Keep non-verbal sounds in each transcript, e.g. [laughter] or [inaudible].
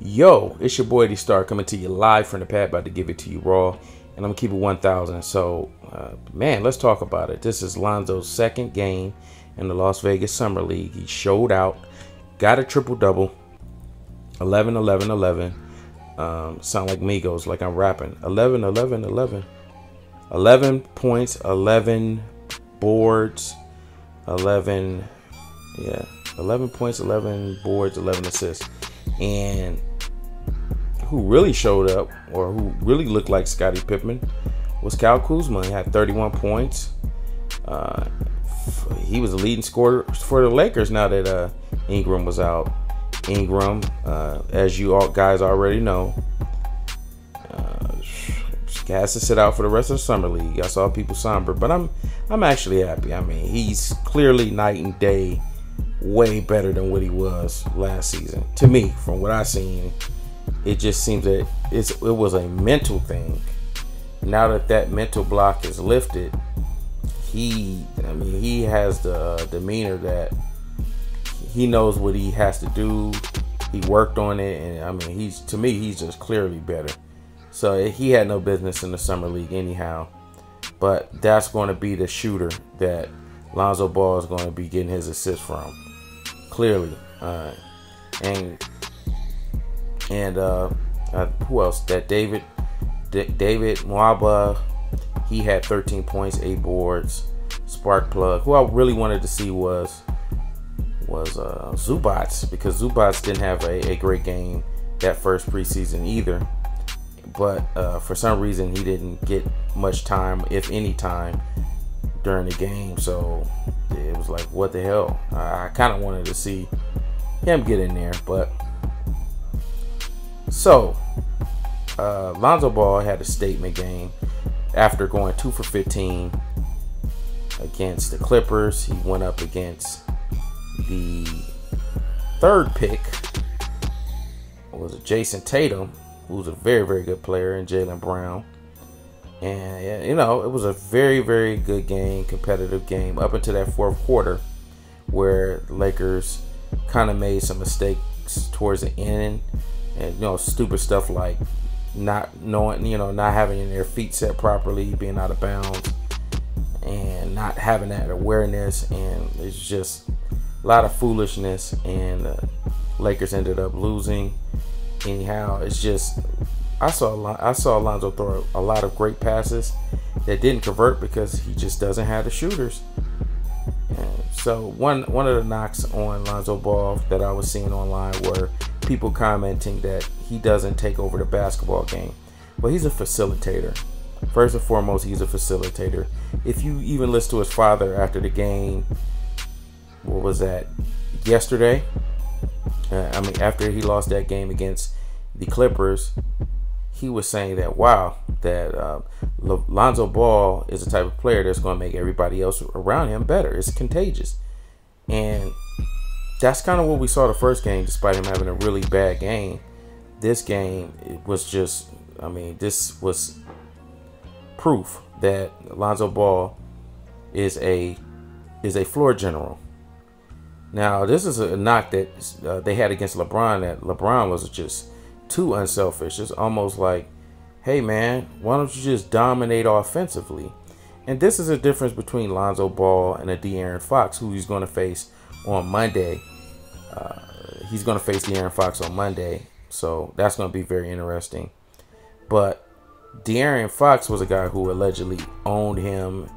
Yo, it's your boy D Star coming to you live from the pad, about to give it to you raw, and I'm gonna keep it 1,000. So, uh, man, let's talk about it. This is Lonzo's second game in the Las Vegas Summer League. He showed out, got a triple double, 11, 11, 11. Um, sound like Migos, like I'm rapping. 11, 11, 11. 11 points, 11 boards, 11, yeah, 11 points, 11 boards, 11 assists. And who really showed up or who really looked like Scottie Pippen was Kyle Kuzma. He had 31 points. Uh, he was the leading scorer for the Lakers now that uh, Ingram was out. Ingram, uh, as you all guys already know, uh, has to sit out for the rest of the summer league. I saw people somber, but I'm I'm actually happy. I mean, he's clearly night and day, way better than what he was last season. To me, from what I've seen, it just seems that it's it was a mental thing. Now that that mental block is lifted, he I mean he has the demeanor that he knows what he has to do. He worked on it, and I mean he's to me he's just clearly better. So he had no business in the summer league anyhow. But that's going to be the shooter that Lonzo Ball is going to be getting his assist from, clearly. Uh, and and uh, uh, who else? That David, D- David Nwaba, he had 13 points, eight boards. Spark plug. Who I really wanted to see was was uh, Zubac because Zubac didn't have a, a great game that first preseason either. But uh, for some reason, he didn't get much time, if any time, during the game. So it was like, what the hell? I, I kind of wanted to see him get in there, but so, uh, Lonzo Ball had a statement game after going two for 15 against the Clippers. He went up against the third pick. Was it Jayson Tatum, who's a very, very good player, and Jaylen Brown. And, you know, it was a very, very good game, competitive game up until that fourth quarter where Lakers kind of made some mistakes towards the end and you know stupid stuff like not knowing you know not having their feet set properly being out of bounds and not having that awareness and it's just a lot of foolishness and uh, Lakers ended up losing. Anyhow it's just I saw I saw Alonzo throw a lot of great passes that didn't convert because he just doesn't have the shooters. So one one of the knocks on Lonzo Ball that I was seeing online were people commenting that he doesn't take over the basketball game. But he's a facilitator. First and foremost, he's a facilitator. If you even listen to his father after the game, what was that? Yesterday? Uh, I mean, after he lost that game against the Clippers, he was saying that, wow, that uh, Lonzo Ball is the type of player that's going to make everybody else around him better. It's contagious. And that's kind of what we saw the first game, despite him having a really bad game. This game it was just, I mean, this was proof that Lonzo Ball is a is a floor general. Now, this is a knock that uh, they had against LeBron that LeBron was just too unselfish. It's almost like, hey man, why don't you just dominate offensively? And this is a difference between Lonzo Ball and a De'Aaron Fox, who he's going to face on Monday. Uh, he's going to face De'Aaron Fox on Monday, so that's going to be very interesting. But De'Aaron Fox was a guy who allegedly owned him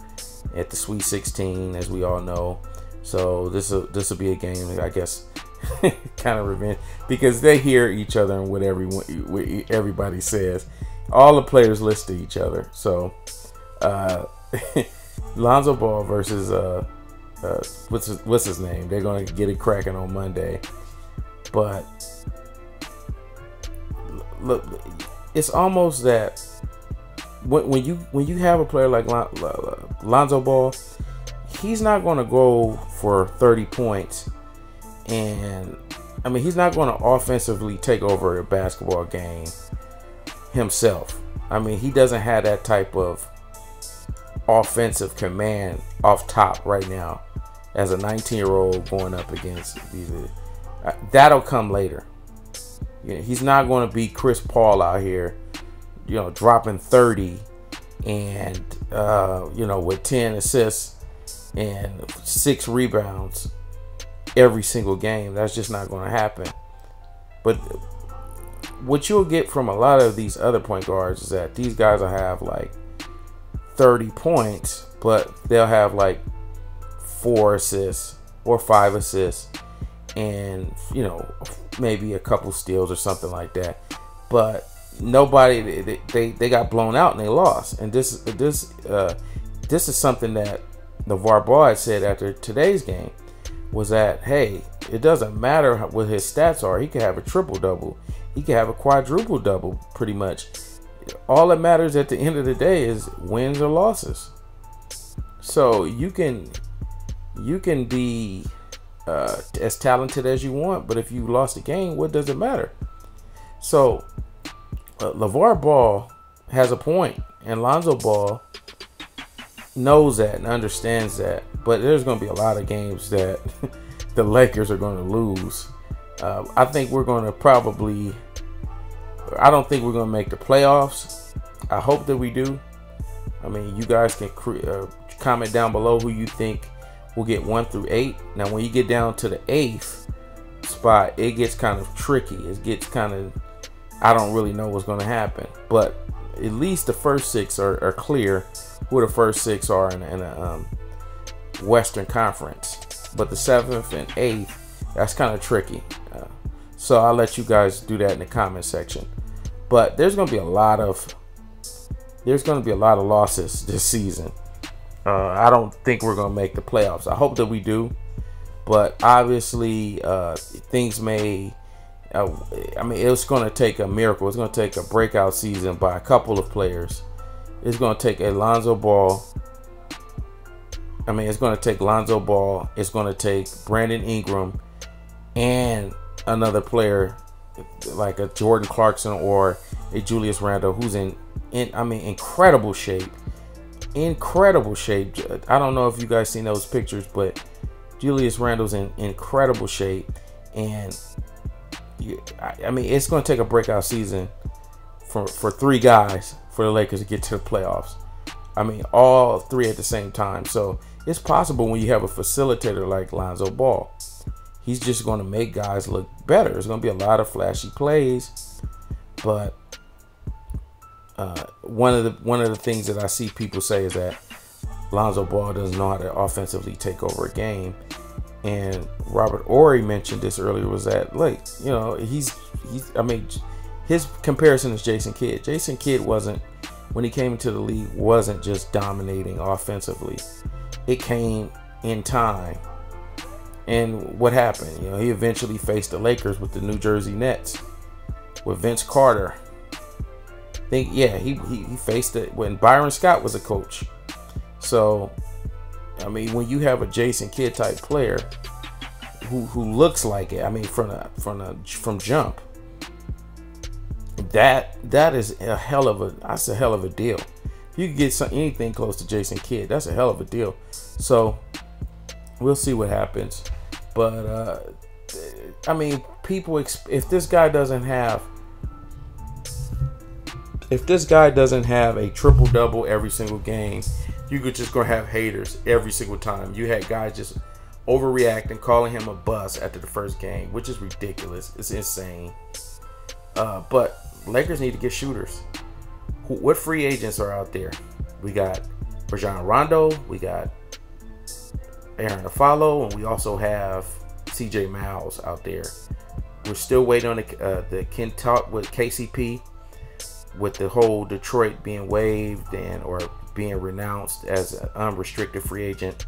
at the Sweet 16, as we all know. So this will this will be a game, I guess, [laughs] kind of revenge because they hear each other and what everyone what everybody says. All the players listen to each other. So uh, [laughs] Lonzo Ball versus uh, uh, what's his, what's his name? They're gonna get it cracking on Monday, but look, it's almost that when, when you when you have a player like Lon, Lonzo Ball, he's not gonna go for 30 points, and I mean he's not gonna offensively take over a basketball game himself. I mean he doesn't have that type of offensive command off top right now as a 19 year old going up against these. Uh, that'll come later. You know, he's not going to be Chris Paul out here, you know, dropping 30 and uh, you know with 10 assists and six rebounds every single game. That's just not going to happen. But what you'll get from a lot of these other point guards is that these guys will have like 30 points, but they'll have like four assists or five assists and you know maybe a couple steals or something like that. But nobody they, they, they got blown out and they lost. And this this uh, this is something that LeVar Ball had said after today's game was that hey it doesn't matter what his stats are. He could have a triple double he could have a quadruple double pretty much. All that matters at the end of the day is wins or losses. So you can you can be uh, as talented as you want, but if you lost the game, what does it matter? So, uh, LeVar Ball has a point, and Lonzo Ball knows that and understands that. But there's going to be a lot of games that [laughs] the Lakers are going to lose. Uh, I think we're going to probably. I don't think we're going to make the playoffs. I hope that we do. I mean, you guys can cre- uh, comment down below who you think will get one through eight. Now, when you get down to the eighth spot, it gets kind of tricky. It gets kind of, I don't really know what's going to happen. But at least the first six are, are clear who the first six are in, in a um, Western Conference. But the seventh and eighth, that's kind of tricky. Uh, so I'll let you guys do that in the comment section. But there's going to be a lot of there's going to be a lot of losses this season. Uh, I don't think we're gonna make the playoffs. I hope that we do, but obviously uh, things may. Uh, I mean, it's going to take a miracle. It's going to take a breakout season by a couple of players. It's going to take Alonzo Ball. I mean, it's going to take Lonzo Ball. It's going to take Brandon Ingram and another player like a Jordan Clarkson or a Julius Randle who's in, in I mean, incredible shape incredible shape. I don't know if you guys seen those pictures, but Julius Randle's in incredible shape, and you, I, I mean it's going to take a breakout season for for three guys for the Lakers to get to the playoffs. I mean all three at the same time. So it's possible when you have a facilitator like Lonzo Ball. He's just going to make guys look better. There's going to be a lot of flashy plays, but uh, one of the one of the things that I see people say is that Lonzo Ball doesn't know how to offensively take over a game. And Robert Horry mentioned this earlier was that like you know he's he's I mean his comparison is Jason Kidd. Jason Kidd wasn't when he came into the league wasn't just dominating offensively. It came in time. And what happened? You know, he eventually faced the Lakers with the New Jersey Nets with Vince Carter think yeah, he, he, he faced it when Byron Scott was a coach. So I mean, when you have a Jason Kidd type player who who looks like it, I mean, from a, from a, from jump, that that is a hell of a that's a hell of a deal. You get some, anything close to Jason Kidd, that's a hell of a deal. So we'll see what happens. But uh, I mean, people if this guy doesn't have if this guy doesn't have a triple double every single game, you could just gonna have haters every single time. You had guys just overreacting, calling him a bust after the first game, which is ridiculous. It's insane. Uh, but Lakers need to get shooters. what free agents are out there? We got Rajon Rondo, we got Arron Afflalo, and we also have CJ Miles out there. We're still waiting on the, uh, the Ken talk with KCP with the whole Detroit being waived and or being renounced as an unrestricted free agent,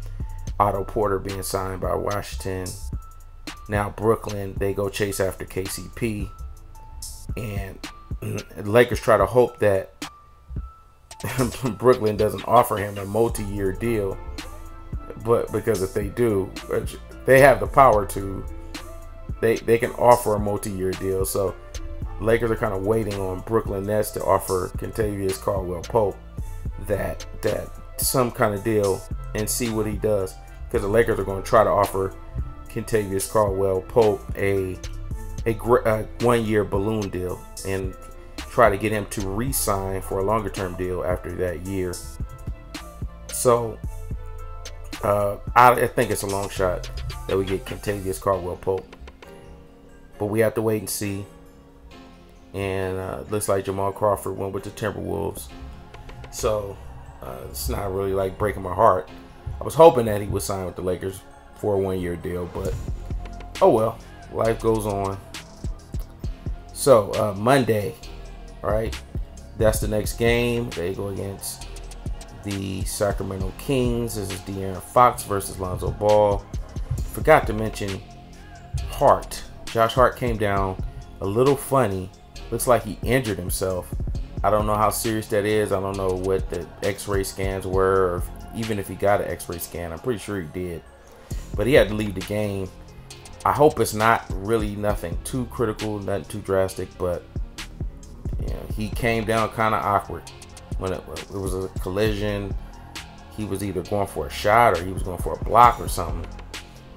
Otto Porter being signed by Washington. Now Brooklyn, they go chase after KCP, and [clears throat] Lakers try to hope that [laughs] Brooklyn doesn't offer him a multi-year deal. But because if they do, uh, they have the power to. They they can offer a multi-year deal. So Lakers are kind of waiting on Brooklyn Nets to offer Kentavious Caldwell Pope that that some kind of deal and see what he does because the Lakers are going to try to offer Kentavious Caldwell Pope a a, a one year balloon deal and try to get him to re sign for a longer term deal after that year. So uh, I, I, think it's a long shot that we get Kentavious Caldwell Pope. But we have to wait and see. And uh, looks like Jamal Crawford went with the Timberwolves. So uh, it's not really like breaking my heart. I was hoping that he would sign with the Lakers for a one year deal, but oh well, life goes on. So uh, Monday, right, that's the next game. They go against the Sacramento Kings. This is De'Aaron Fox versus Lonzo Ball. Forgot to mention Hart. Josh Hart came down a little funny. Looks like he injured himself. I don't know how serious that is. I don't know what the x-ray scans were or even if he got an x-ray scan. I'm pretty sure he did. But he had to leave the game. I hope it's not really nothing too critical, nothing too drastic, but you know, he came down kind of awkward when it, it was a collision. He was either going for a shot or he was going for a block or something,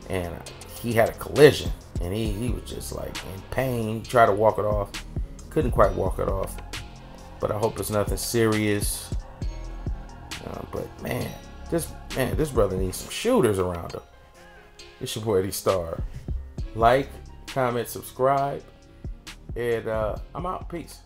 and he had a collision, and he he was just like in pain. He tried to walk it off, couldn't quite walk it off, but I hope it's nothing serious. Uh, but man, this man, this brother needs some shooters around him. It's your boy D Star. Like, comment, subscribe, and uh, I'm out. Peace.